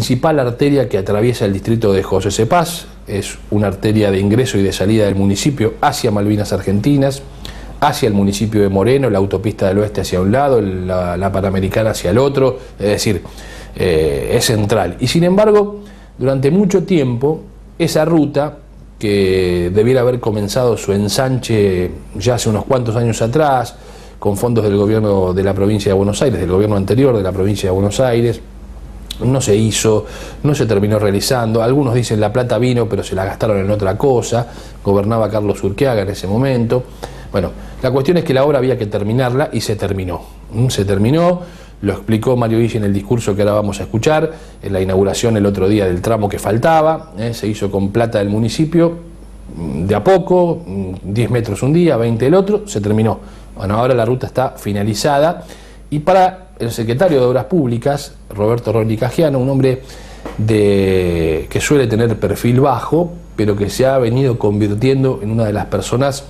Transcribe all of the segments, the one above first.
principal arteria que atraviesa el distrito de José Cepaz, es una arteria de ingreso y de salida del municipio hacia Malvinas Argentinas, hacia el municipio de Moreno, la autopista del oeste hacia un lado, la, Panamericana hacia el otro, es decir, eh, es central. Y sin embargo, durante mucho tiempo, esa ruta, que debiera haber comenzado su ensanche ya hace unos cuantos años atrás, con fondos del gobierno de la provincia de Buenos Aires, del gobierno anterior de la provincia de Buenos Aires, no se hizo, no se terminó realizando. Algunos dicen la plata vino, pero se la gastaron en otra cosa. Gobernaba Carlos Urquiaga en ese momento. Bueno, la cuestión es que la obra había que terminarla y se terminó. Mm, se terminó, lo explicó Mario Villa en el discurso que ahora vamos a escuchar, en la inauguración el otro día del tramo que faltaba, ¿eh? se hizo con plata del municipio, mm, de a poco, 10 mm, metros un día, 20 el otro, se terminó. Bueno, ahora la ruta está finalizada y para el secretario de Obras Públicas, Roberto Roni Cajiano, un hombre de, que suele tener perfil bajo, pero que se ha venido convirtiendo en una de las personas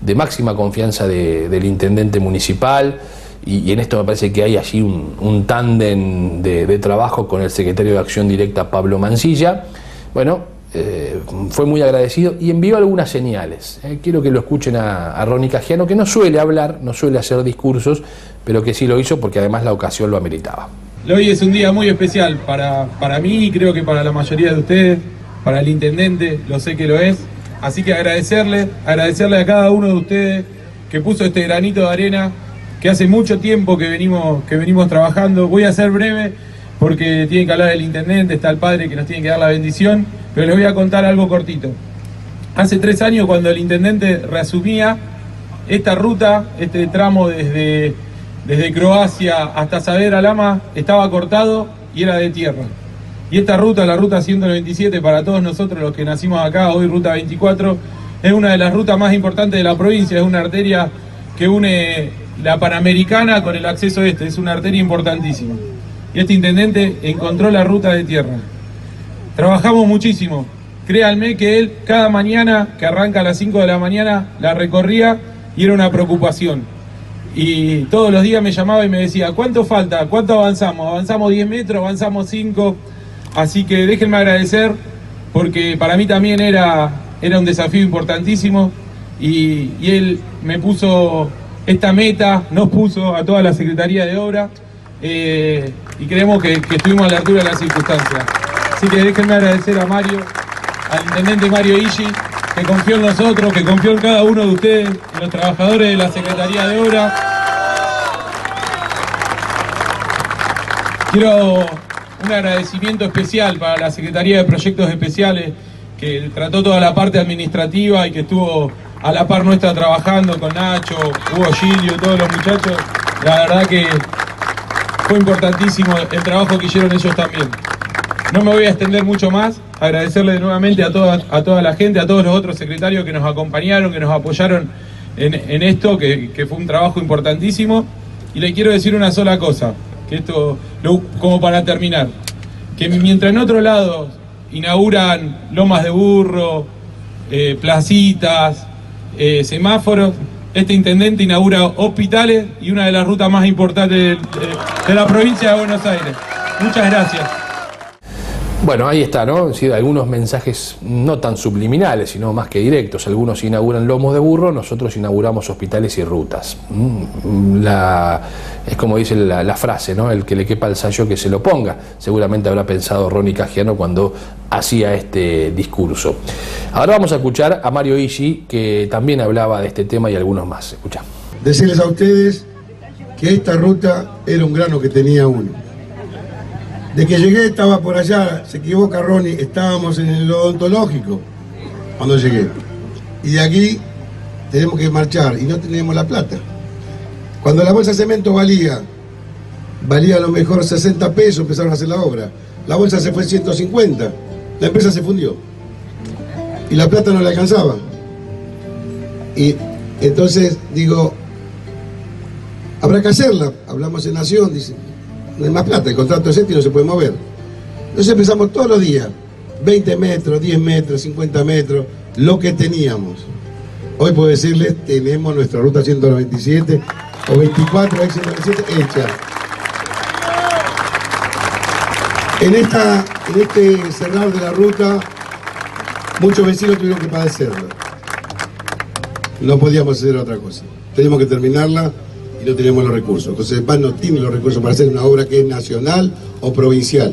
de máxima confianza del intendente municipal, y, en esto me parece que hay allí un, tándem de, trabajo con el secretario de Acción Directa, Pablo Mancilla. Bueno, eh, fue muy agradecido y envió algunas señales. Eh. Quiero que lo escuchen a, a Ronnie que no suele hablar, no suele hacer discursos, pero que sí lo hizo porque además la ocasión lo ameritaba. Hoy es un día muy especial para, para mí y creo que para la mayoría de ustedes, para el intendente, lo sé que lo es. Así que agradecerle, agradecerle a cada uno de ustedes que puso este granito de arena, que hace mucho tiempo que venimos, que venimos trabajando. Voy a ser breve porque tiene que hablar el intendente, está el padre que nos tiene que dar la bendición, pero les voy a contar algo cortito. Hace tres años cuando el intendente reasumía esta ruta, este tramo desde, desde Croacia hasta Saavedra Lama, estaba cortado y era de tierra. Y esta ruta, la ruta 197, para todos nosotros los que nacimos acá, hoy ruta 24, es una de las rutas más importantes de la provincia, es una arteria que une la Panamericana con el acceso este, es una arteria importantísima. Y este intendente encontró la ruta de tierra. Trabajamos muchísimo. Créanme que él cada mañana, que arranca a las 5 de la mañana, la recorría y era una preocupación. Y todos los días me llamaba y me decía, ¿cuánto falta? ¿Cuánto avanzamos? ¿Avanzamos 10 metros? ¿Avanzamos 5? Así que déjenme agradecer porque para mí también era, era un desafío importantísimo y, él me puso esta meta, nos puso a toda la Secretaría de Obra eh, y creemos que, estuvimos a la altura de las circunstancias. Así que déjenme agradecer a Mario, al intendente Mario Ishi, que confió en nosotros, que confió en cada uno de ustedes, en los trabajadores de la Secretaría de Obra. Quiero un agradecimiento especial para la Secretaría de Proyectos Especiales, que trató toda la parte administrativa y que estuvo a la par nuestra trabajando con Nacho, Hugo Gilio, todos los muchachos. La verdad que fue importantísimo el trabajo que hicieron ellos también. No me voy a extender mucho más, agradecerle nuevamente a toda, a toda la gente, a todos los otros secretarios que nos acompañaron, que nos apoyaron en, esto, que, fue un trabajo importantísimo. Y le quiero decir una sola cosa, que esto, como para terminar, que mientras en otro lado inauguran lomas de burro, eh, placitas, eh, semáforos, este intendente inaugura hospitales y una de las rutas más importantes de la provincia de Buenos Aires. Muchas gracias. Bueno, ahí está, ¿no? algunos mensajes no tan subliminales, sino más que directos. Algunos inauguran lomos de burro, nosotros inauguramos hospitales y rutas. Mm, es como dice la, frase, ¿no? El que le quepa el sayo que se lo ponga. Seguramente habrá pensado Ronnie Cajiano cuando hacía este discurso. Ahora vamos a escuchar a Mario Ishi, que también hablaba de este tema y algunos más. Escucha. Decirles a ustedes que esta ruta era un grano que tenía uno de que llegué estaba por allá, se equivoca Ronnie, estábamos en el odontológico cuando llegué. Y de aquí tenemos que marchar y no tenemos la plata. Cuando la bolsa cemento valía, valía a lo mejor 60 pesos, empezaron a hacer la obra. La bolsa se fue 150, la empresa se fundió. Y la plata no le alcanzaba. Y entonces digo, habrá que hacerla. Hablamos en Nación, dice, no hay más plata, el contrato es este y no se puede mover. Entonces empezamos todos los días, 20 metros, 10 metros, 50 metros, lo que teníamos. Hoy puedo decirles, tenemos nuestra ruta 197 o 24 X197 hecha. En, esta, en este cerrar de la ruta, muchos vecinos tuvieron que padecerlo. No podíamos hacer otra cosa. Teníamos que terminarla y no teníamos los recursos. Entonces, PAN no tiene los recursos para hacer una obra que es nacional o provincial.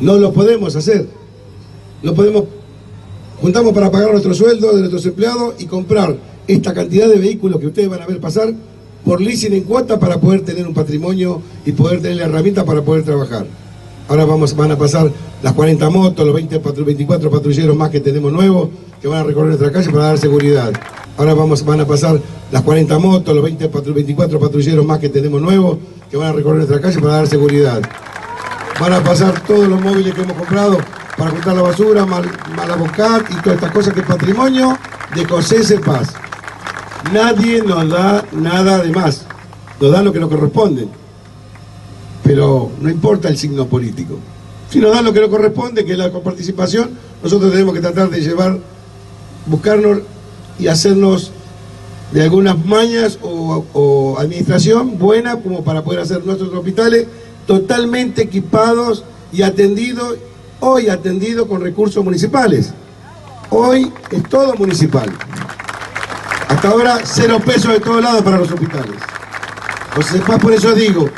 No lo podemos hacer. No podemos. Juntamos para pagar nuestro sueldo de nuestros empleados y comprar esta cantidad de vehículos que ustedes van a ver pasar por leasing en cuota para poder tener un patrimonio y poder tener la herramienta para poder trabajar. Ahora vamos, van a pasar las 40 motos, los 20, 24 patrulleros más que tenemos nuevos, que van a recorrer nuestra calle para dar seguridad. Ahora vamos, van a pasar las 40 motos, los 20, 24 patrulleros más que tenemos nuevos, que van a recorrer nuestra calle para dar seguridad. Van a pasar todos los móviles que hemos comprado para juntar la basura, mal, Malabocat y todas estas cosas que es patrimonio de José Paz. Nadie nos da nada de más, nos da lo que nos corresponde. Pero no importa el signo político. Si nos dan lo que nos corresponde, que es la coparticipación, nosotros tenemos que tratar de llevar, buscarnos y hacernos de algunas mañas o, administración buena como para poder hacer nuestros hospitales totalmente equipados y atendidos, hoy atendidos con recursos municipales. Hoy es todo municipal. Hasta ahora, cero pesos de todos lados para los hospitales. Entonces, más por eso digo,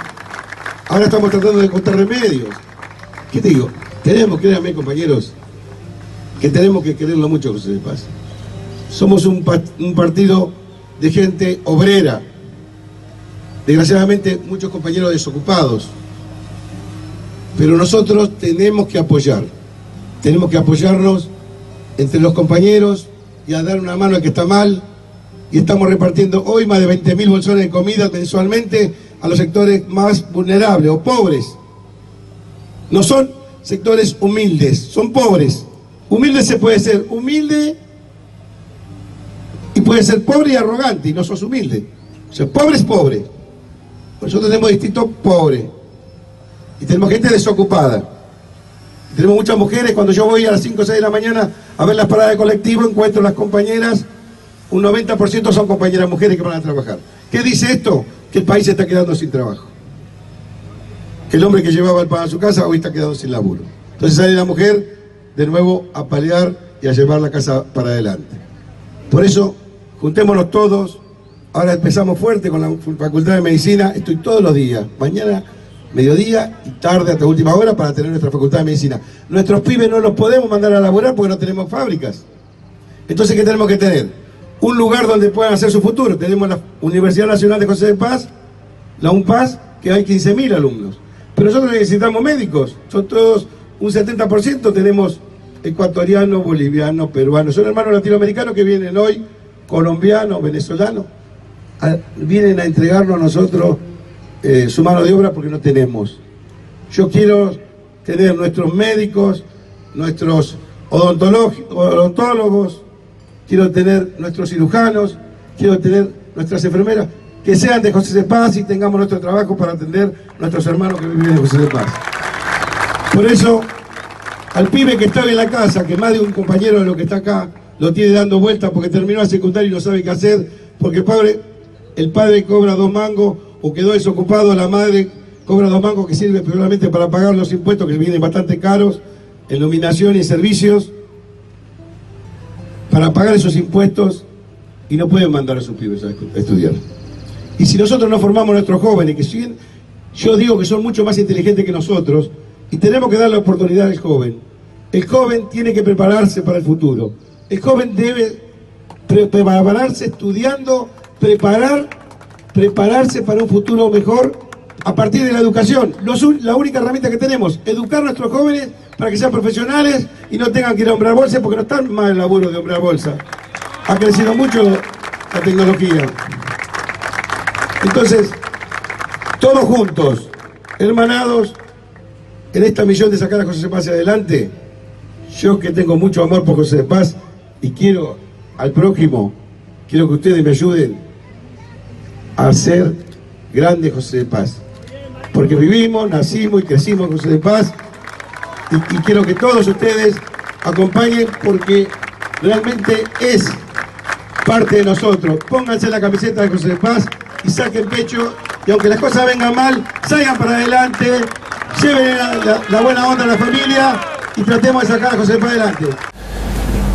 ahora estamos tratando de encontrar remedios. ¿Qué digo? Tenemos, créanme compañeros, que tenemos que quererlo mucho José de Paz. Somos un, partido de gente obrera. Desgraciadamente, muchos compañeros desocupados. Pero nosotros tenemos que apoyar. Tenemos que apoyarnos entre los compañeros y a dar una mano al que está mal, y estamos repartiendo hoy más de 20.000 bolsones de comida mensualmente a los sectores más vulnerables o pobres. No son sectores humildes, son pobres. Humilde se puede ser humilde puede ser pobre y arrogante y no sos humilde. O sea, pobre es pobre. Nosotros tenemos distintos pobres y tenemos gente desocupada. tenemos muchas mujeres, cuando yo voy a las 5 o 6 de la mañana a ver las paradas de colectivo, encuentro las compañeras un 90% son compañeras mujeres que van a trabajar. ¿Qué dice esto? Que el país se está quedando sin trabajo. Que el hombre que llevaba el pan a su casa hoy está quedando sin laburo. Entonces sale la mujer de nuevo a paliar y a llevar la casa para adelante. Por eso, juntémonos todos. Ahora empezamos fuerte con la Facultad de Medicina. Estoy todos los días, mañana, mediodía y tarde hasta última hora para tener nuestra Facultad de Medicina. Nuestros pibes no los podemos mandar a laburar porque no tenemos fábricas. Entonces, ¿qué tenemos que tener? un lugar donde puedan hacer su futuro. Tenemos la Universidad Nacional de José de Paz, la UNPAS, que hay 15.000 alumnos. Pero nosotros necesitamos médicos, son todos un 70%, tenemos ecuatorianos, bolivianos, peruanos, son hermanos latinoamericanos que vienen hoy, colombianos, venezolanos, vienen a entregarnos a nosotros eh, su mano de obra porque no tenemos. Yo quiero tener nuestros médicos, nuestros odontólogos, quiero tener nuestros cirujanos, quiero tener nuestras enfermeras, que sean de José de Paz y tengamos nuestro trabajo para atender a nuestros hermanos que viven de José de Paz. Por eso, al pibe que está en la casa, que más de un compañero de lo que está acá lo tiene dando vueltas porque terminó la secundaria y no sabe qué hacer, porque padre, el padre cobra dos mangos o quedó desocupado, la madre cobra dos mangos que sirven probablemente para pagar los impuestos que vienen bastante caros en iluminación y servicios para pagar esos impuestos y no pueden mandar a sus pibes a estudiar. Y si nosotros no formamos a nuestros jóvenes, que siguen, yo digo que son mucho más inteligentes que nosotros, y tenemos que dar la oportunidad al joven. El joven tiene que prepararse para el futuro. El joven debe prepararse estudiando, preparar, prepararse para un futuro mejor a partir de la educación. la única herramienta que tenemos, educar a nuestros jóvenes para que sean profesionales y no tengan que ir a hombrar bolsa porque no están mal el laburo de hombrar bolsa. Ha crecido mucho la tecnología. Entonces, todos juntos, hermanados, en esta misión de sacar a José de Paz adelante, yo que tengo mucho amor por José de Paz y quiero al prójimo, quiero que ustedes me ayuden a ser grande José de Paz porque vivimos, nacimos y crecimos José de Paz y, quiero que todos ustedes acompañen porque realmente es parte de nosotros. Pónganse la camiseta de José de Paz y saquen pecho y aunque las cosas vengan mal, salgan para adelante lleven la, la- buena onda a la familia y tratemos de sacar a José para adelante.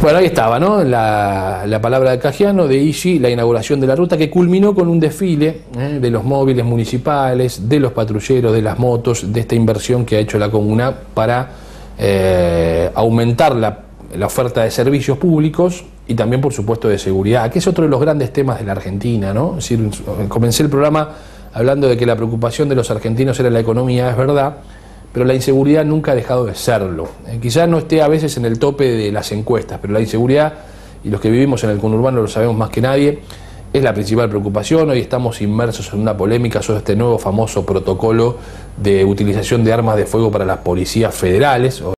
Bueno, ahí estaba, ¿no? La, la palabra de Cajiano, de Igi, la inauguración de la ruta que culminó con un desfile ¿eh? de los móviles municipales, de los patrulleros, de las motos, de esta inversión que ha hecho la comuna para eh, aumentar la, la oferta de servicios públicos y también, por supuesto, de seguridad, que es otro de los grandes temas de la Argentina, ¿no? Es decir, comencé el programa hablando de que la preocupación de los argentinos era la economía, es verdad, pero la inseguridad nunca ha dejado de serlo. Eh, quizás no esté a veces en el tope de las encuestas, pero la inseguridad, y los que vivimos en el conurbano lo sabemos más que nadie, es la principal preocupación. Hoy estamos inmersos en una polémica sobre este nuevo famoso protocolo de utilización de armas de fuego para las policías federales.